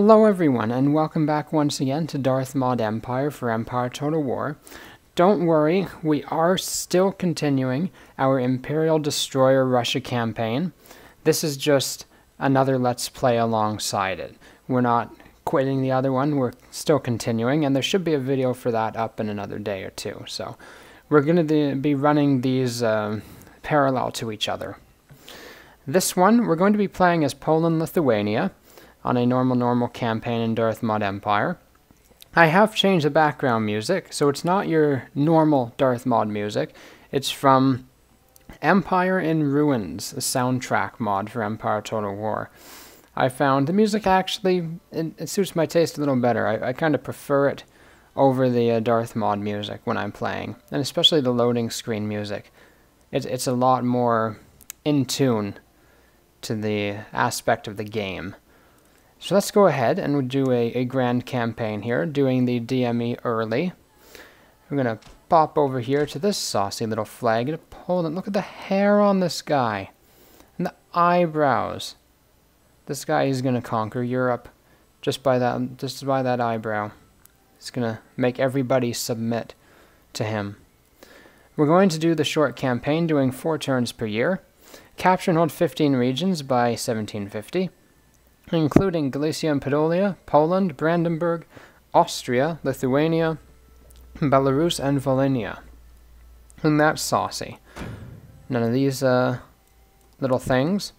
Hello everyone, and welcome back once again to Darth Mod Empire for Empire Total War. Don't worry, we are still continuing our Imperial Destroyer Russia campaign. This is just another Let's Play alongside it. We're not quitting the other one, we're still continuing, and there should be a video for that up in another day or two. So, we're going to be running these uh, parallel to each other. This one, we're going to be playing as Poland-Lithuania on a normal normal campaign in Darth Mod Empire. I have changed the background music, so it's not your normal Darth Mod music. It's from Empire in Ruins, a soundtrack mod for Empire Total War. I found the music actually, it, it suits my taste a little better. I, I kind of prefer it over the uh, Darth Mod music when I'm playing, and especially the loading screen music. It, it's a lot more in tune to the aspect of the game. So let's go ahead and do a, a grand campaign here, doing the DME early. We're going to pop over here to this saucy little flag and Poland. Look at the hair on this guy. And the eyebrows. This guy is going to conquer Europe just by that just by that eyebrow. It's going to make everybody submit to him. We're going to do the short campaign, doing four turns per year. Capture and hold 15 regions by 1750 including Galicia and Podolia, Poland, Brandenburg, Austria, Lithuania, Belarus, and Volhynia. And that's saucy. None of these uh, little things.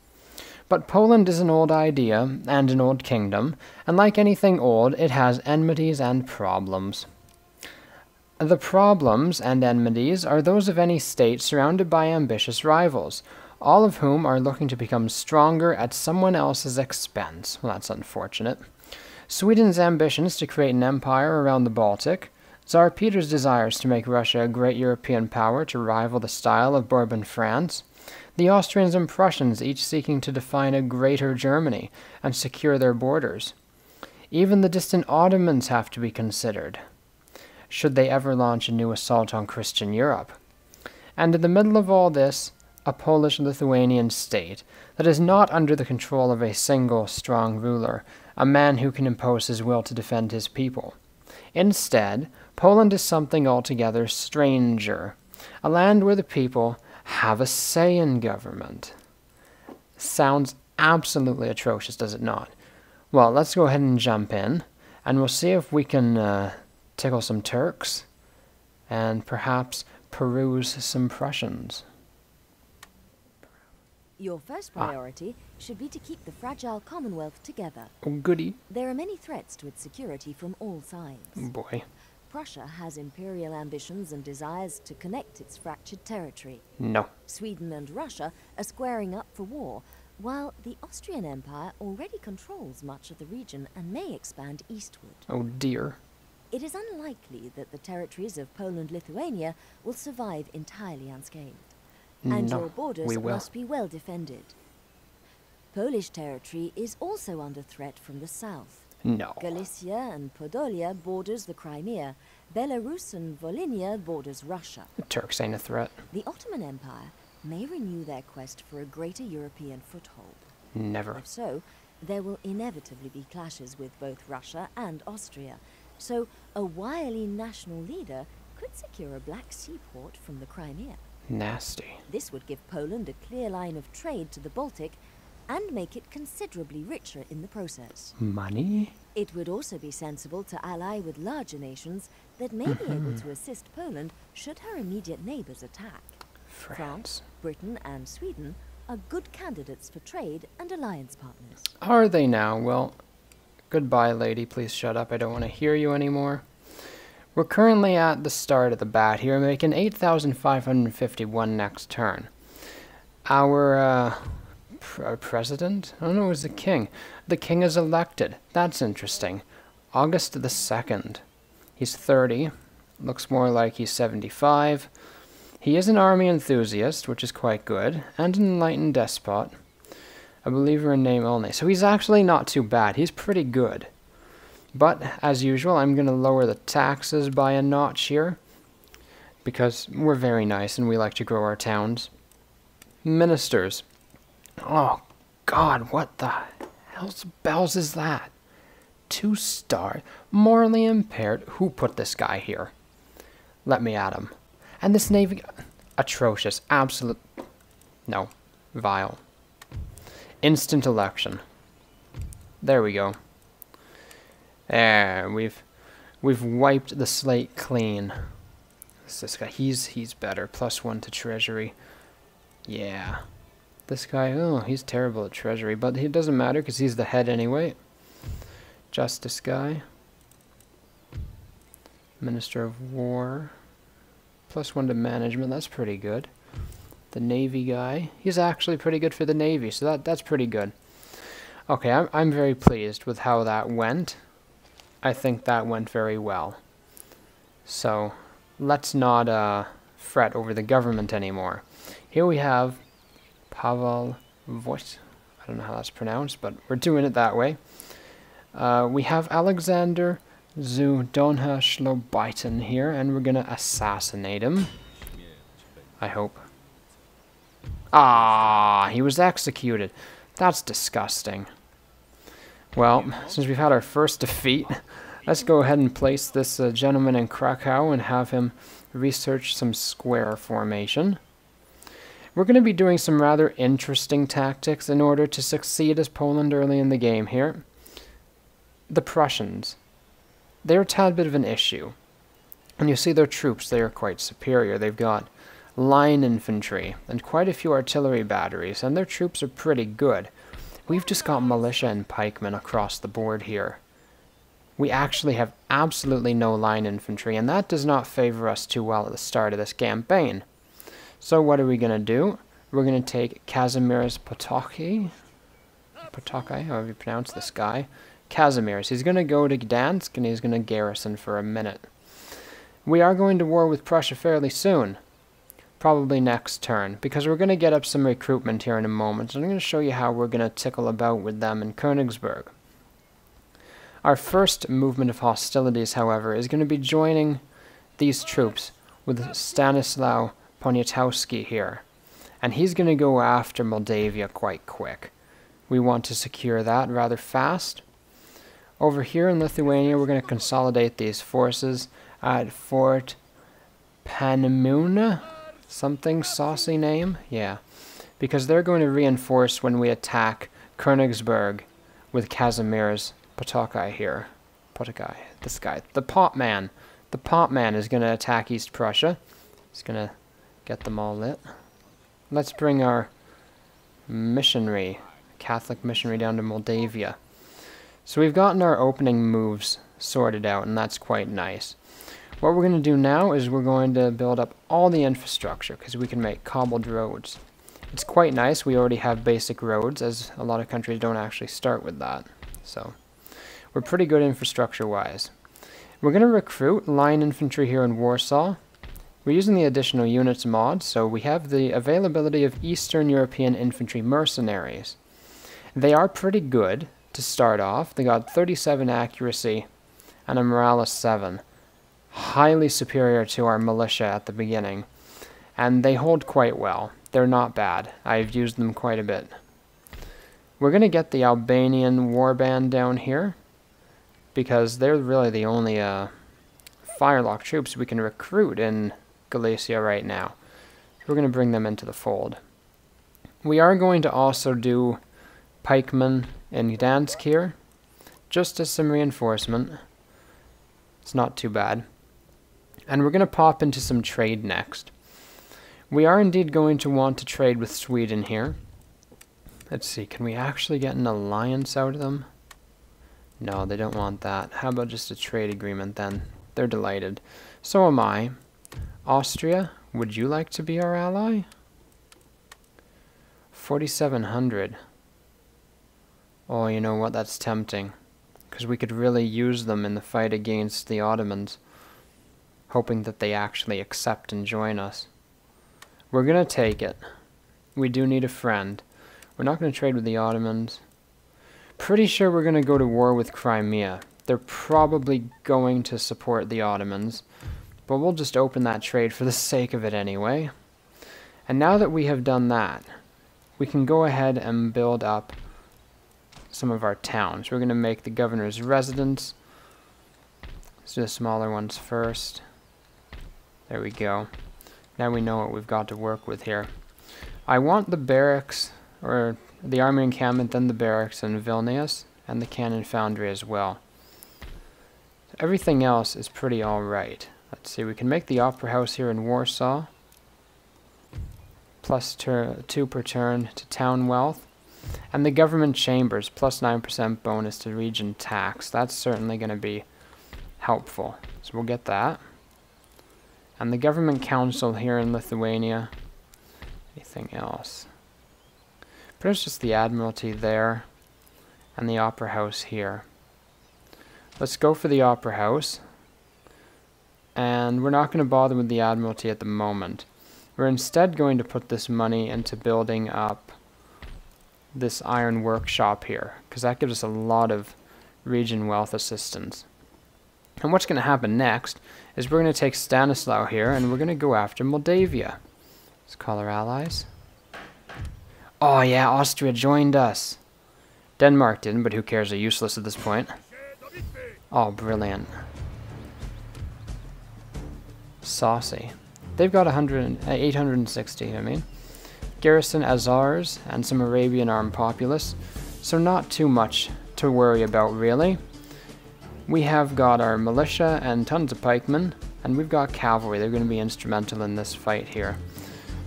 But Poland is an old idea and an old kingdom, and like anything old, it has enmities and problems. The problems and enmities are those of any state surrounded by ambitious rivals, all of whom are looking to become stronger at someone else's expense. Well, that's unfortunate. Sweden's ambitions to create an empire around the Baltic, Tsar Peter's desires to make Russia a great European power to rival the style of Bourbon France, the Austrians and Prussians each seeking to define a greater Germany and secure their borders. Even the distant Ottomans have to be considered, should they ever launch a new assault on Christian Europe. And in the middle of all this, a Polish Lithuanian state that is not under the control of a single strong ruler, a man who can impose his will to defend his people. Instead, Poland is something altogether stranger, a land where the people have a say in government. Sounds absolutely atrocious, does it not? Well, let's go ahead and jump in, and we'll see if we can uh, tickle some Turks, and perhaps peruse some Prussians. Your first ah. priority ah. should be to keep the fragile Commonwealth together. Oh, goody. There are many threats to its security from all sides. Boy. Prussia has imperial ambitions and desires to connect its fractured territory. No. Sweden and Russia are squaring up for war, while the Austrian Empire already controls much of the region and may expand eastward. Oh dear. It is unlikely that the territories of Poland-Lithuania will survive entirely unscathed and no, your borders must be well defended. Polish territory is also under threat from the south. No. Galicia and Podolia borders the Crimea. Belarus and Volhynia borders Russia. The Turks ain't a threat. The Ottoman Empire may renew their quest for a greater European foothold. Never. If so, there will inevitably be clashes with both Russia and Austria. So, a wily national leader could secure a Black Sea port from the Crimea. Nasty. This would give Poland a clear line of trade to the Baltic and make it considerably richer in the process. Money? It would also be sensible to ally with larger nations that may be able mm-hmm. to assist Poland should her immediate neighbors attack. France. France, Britain and Sweden are good candidates for trade and alliance partners. Are they now? Well, goodbye, lady. Please shut up. I don't want to hear you anymore. We're currently at the start of the bat here, making 8,551 next turn. Our, uh, pr president? Don't know, it was the king. The king is elected. That's interesting. August the 2nd. He's 30. Looks more like he's 75. He is an army enthusiast, which is quite good, and an enlightened despot. A believer in name only. So he's actually not too bad. He's pretty good. But, as usual, I'm going to lower the taxes by a notch here. Because we're very nice and we like to grow our towns. Ministers. Oh, God, what the hell's bells is that? Two star, morally impaired. Who put this guy here? Let me at him. And this navy, atrocious, absolute. No, vile. Instant election. There we go. There, we've we've wiped the slate clean. this guy? He's he's better. Plus one to treasury. Yeah. This guy, oh, he's terrible at treasury, but it doesn't matter because he's the head anyway. Justice guy. Minister of War. Plus one to management, that's pretty good. The Navy guy, he's actually pretty good for the Navy, so that that's pretty good. Okay, I'm, I'm very pleased with how that went. I think that went very well. So, let's not uh, fret over the government anymore. Here we have Pavel Voice. I don't know how that's pronounced, but we're doing it that way. Uh, we have Alexander Zdonha Slobiten here, and we're going to assassinate him. I hope. Ah, he was executed. That's disgusting. Well, since we've had our first defeat, let's go ahead and place this uh, gentleman in Krakow and have him research some square formation. We're going to be doing some rather interesting tactics in order to succeed as Poland early in the game here. The Prussians. They're a tad bit of an issue. And you see their troops, they are quite superior. They've got line infantry and quite a few artillery batteries, and their troops are pretty good. We've just got militia and pikemen across the board here. We actually have absolutely no line infantry, and that does not favor us too well at the start of this campaign. So what are we going to do? We're going to take Kazimierz Potocki, Potocki, however you pronounce this guy, Kazimierz. He's going to go to Gdansk, and he's going to garrison for a minute. We are going to war with Prussia fairly soon probably next turn, because we're going to get up some recruitment here in a moment, and I'm going to show you how we're going to tickle about with them in Königsberg. Our first movement of hostilities, however, is going to be joining these troops with Stanislaw Poniatowski here, and he's going to go after Moldavia quite quick. We want to secure that rather fast. Over here in Lithuania, we're going to consolidate these forces at Fort Panemună something saucy name? Yeah. Because they're going to reinforce when we attack Königsberg with Kazimierz Potocki here. Potocki, this guy. The Pot Man. The Pot Man is going to attack East Prussia. He's going to get them all lit. Let's bring our missionary, Catholic missionary down to Moldavia. So we've gotten our opening moves sorted out, and that's quite nice. What we're going to do now is we're going to build up all the infrastructure because we can make cobbled roads. It's quite nice. We already have basic roads as a lot of countries don't actually start with that. So we're pretty good infrastructure-wise. We're going to recruit line infantry here in Warsaw. We're using the additional units mod, so we have the availability of Eastern European infantry mercenaries. They are pretty good to start off. They got 37 accuracy and a morale of 7 highly superior to our militia at the beginning, and they hold quite well. They're not bad. I've used them quite a bit. We're going to get the Albanian warband down here, because they're really the only uh, firelock troops we can recruit in Galicia right now. We're going to bring them into the fold. We are going to also do pikemen in Gdansk here, just as some reinforcement. It's not too bad and we're going to pop into some trade next. We are indeed going to want to trade with Sweden here. Let's see, can we actually get an alliance out of them? No, they don't want that. How about just a trade agreement then? They're delighted. So am I. Austria, would you like to be our ally? 4,700. Oh, you know what? That's tempting. Because we could really use them in the fight against the Ottomans hoping that they actually accept and join us. We're going to take it. We do need a friend. We're not going to trade with the Ottomans. Pretty sure we're going to go to war with Crimea. They're probably going to support the Ottomans, but we'll just open that trade for the sake of it anyway. And now that we have done that, we can go ahead and build up some of our towns. We're going to make the governor's residence. Let's do the smaller ones first. There we go. Now we know what we've got to work with here. I want the barracks, or the army encampment, then the barracks in Vilnius, and the cannon foundry as well. everything else is pretty alright. Let's see, we can make the opera house here in Warsaw. Plus 2 per turn to town wealth. And the government chambers, plus 9% bonus to region tax. That's certainly going to be helpful. So we'll get that. And the government council here in Lithuania. Anything else? But it's just the Admiralty there. And the Opera House here. Let's go for the Opera House. And we're not going to bother with the Admiralty at the moment. We're instead going to put this money into building up this iron workshop here, because that gives us a lot of region wealth assistance. And what's going to happen next is we're going to take Stanislaw here and we're going to go after Moldavia. Let's call our allies. Oh yeah, Austria joined us. Denmark didn't, but who cares? They're useless at this point. Oh, brilliant. Saucy. They've got 100, uh, 860, I mean. Garrison Azars and some Arabian armed populace, so not too much to worry about really. We have got our militia and tons of pikemen, and we've got cavalry. They're going to be instrumental in this fight here.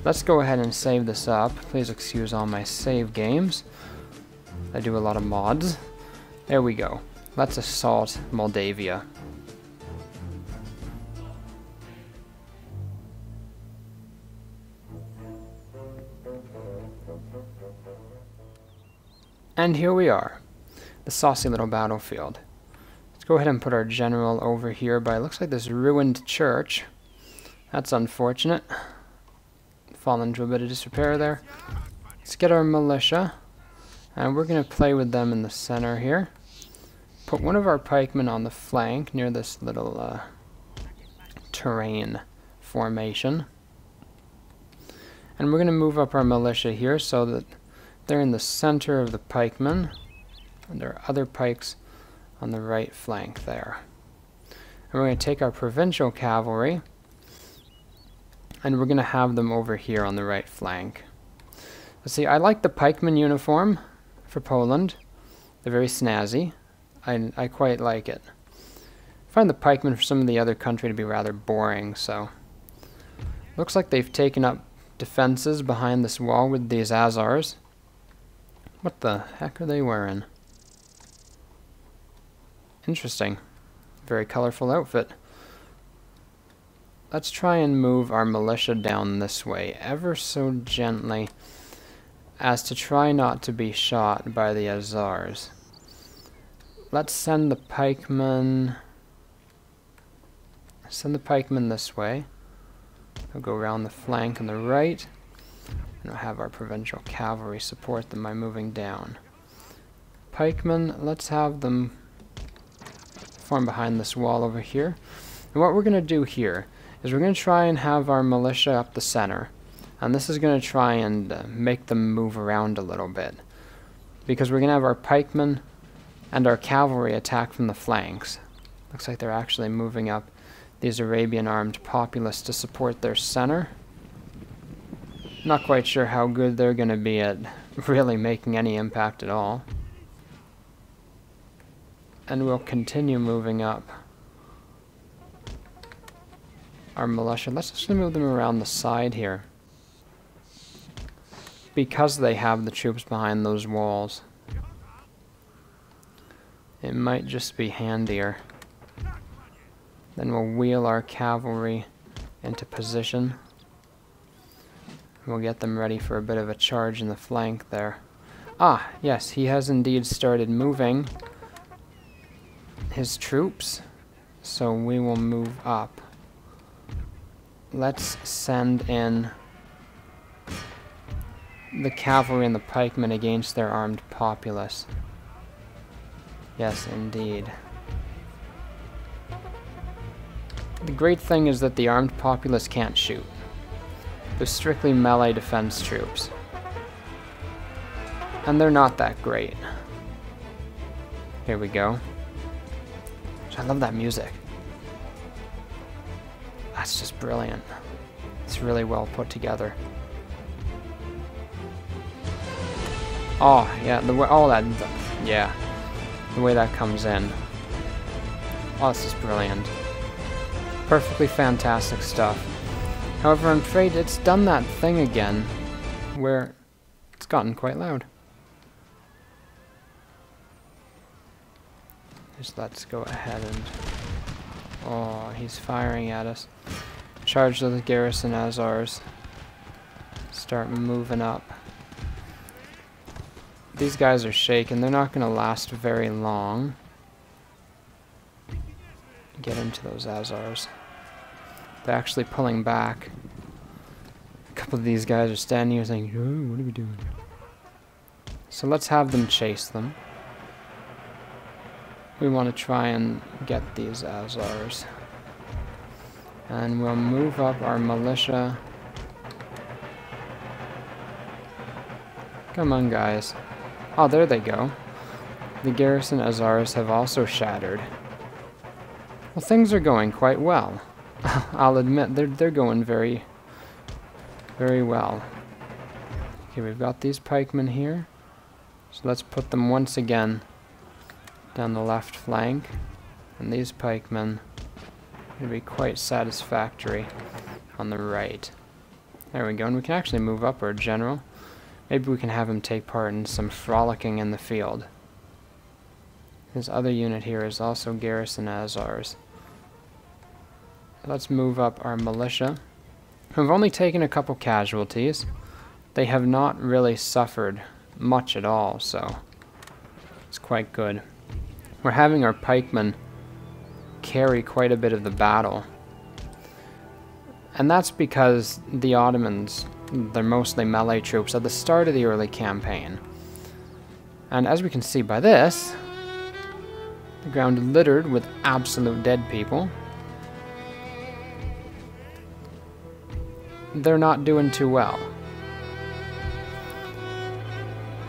Let's go ahead and save this up. Please excuse all my save games. I do a lot of mods. There we go. Let's assault Moldavia. And here we are, the saucy little battlefield. Let's go ahead and put our general over here by, looks like this ruined church. That's unfortunate. Fallen into a bit of disrepair there. Let's get our militia. And we're going to play with them in the center here. Put one of our pikemen on the flank near this little uh, terrain formation. And we're going to move up our militia here so that they're in the center of the pikemen. And there are other pikes on the right flank there. And we're going to take our provincial cavalry and we're going to have them over here on the right flank. Let's see, I like the pikeman uniform for Poland. They're very snazzy. I, I quite like it. I find the pikemen for some of the other country to be rather boring, so... Looks like they've taken up defenses behind this wall with these Azars. What the heck are they wearing? Interesting. Very colorful outfit. Let's try and move our militia down this way, ever so gently, as to try not to be shot by the Azars. Let's send the pikemen... Send the pikemen this way. We'll go around the flank on the right. And we'll have our provincial cavalry support them by moving down. Pikemen, let's have them form behind this wall over here. And what we're going to do here is we're going to try and have our militia up the center. And this is going to try and uh, make them move around a little bit. Because we're going to have our pikemen and our cavalry attack from the flanks. Looks like they're actually moving up these Arabian armed populace to support their center. Not quite sure how good they're going to be at really making any impact at all. And we'll continue moving up our militia. Let's just move them around the side here. Because they have the troops behind those walls. It might just be handier. Then we'll wheel our cavalry into position. We'll get them ready for a bit of a charge in the flank there. Ah, yes, he has indeed started moving his troops. So we will move up. Let's send in the cavalry and the pikemen against their armed populace. Yes, indeed. The great thing is that the armed populace can't shoot. They're strictly melee defense troops. And they're not that great. Here we go. I love that music. That's just brilliant. It's really well put together. Oh, yeah, the way, all oh, that, yeah, the way that comes in. Oh, this is brilliant. Perfectly fantastic stuff. However, I'm afraid it's done that thing again, where it's gotten quite loud. Just let's go ahead and... Oh, he's firing at us. Charge the garrison Azars. Start moving up. These guys are shaken. They're not going to last very long. Get into those Azars. They're actually pulling back. A couple of these guys are standing here saying, what are we doing? So let's have them chase them. We want to try and get these Azars. And we'll move up our militia. Come on, guys. Oh, there they go. The garrison Azars have also shattered. Well, things are going quite well. I'll admit, they're, they're going very, very well. Okay, we've got these pikemen here. So let's put them once again down the left flank. And these pikemen will be quite satisfactory on the right. There we go, and we can actually move up our general. Maybe we can have him take part in some frolicking in the field. His other unit here is also garrison as ours. Let's move up our militia. We've only taken a couple casualties. They have not really suffered much at all, so it's quite good. We're having our pikemen carry quite a bit of the battle. And that's because the Ottomans, they're mostly melee troops at the start of the early campaign. And as we can see by this, the ground littered with absolute dead people. They're not doing too well.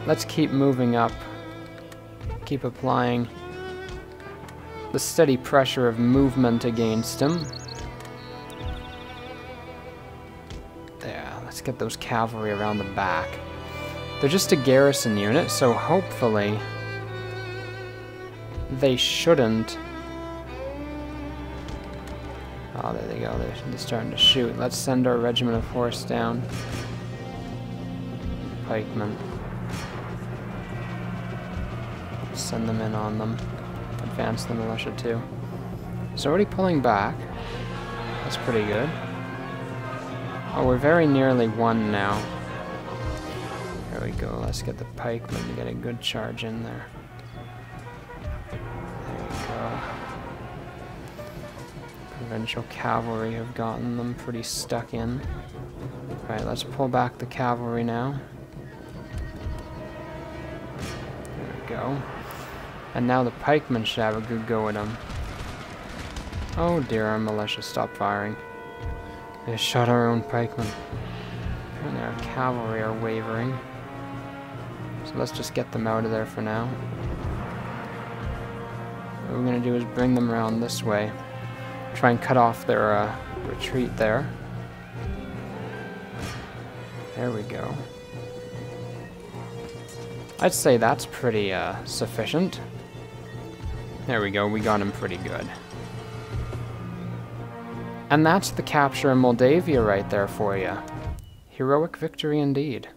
Let's keep moving up. Keep applying the steady pressure of movement against him. There, let's get those cavalry around the back. They're just a garrison unit, so hopefully they shouldn't... Oh, there they go. They're, they're starting to shoot. Let's send our regiment of horse down. Pikemen. Send them in on them advance the militia too. It's already pulling back. That's pretty good. Oh, we're very nearly won now. There we go. Let's get the pikemen to get a good charge in there. There we go. Provincial cavalry have gotten them pretty stuck in. Alright, let's pull back the cavalry now. There we go. And now the pikemen should have a good go at him. Oh dear, our militia stopped firing. They shot our own pikemen. And our cavalry are wavering. So let's just get them out of there for now. What we're going to do is bring them around this way. Try and cut off their uh, retreat there. There we go. I'd say that's pretty uh, sufficient. There we go, we got him pretty good. And that's the capture in Moldavia right there for you. Heroic victory indeed.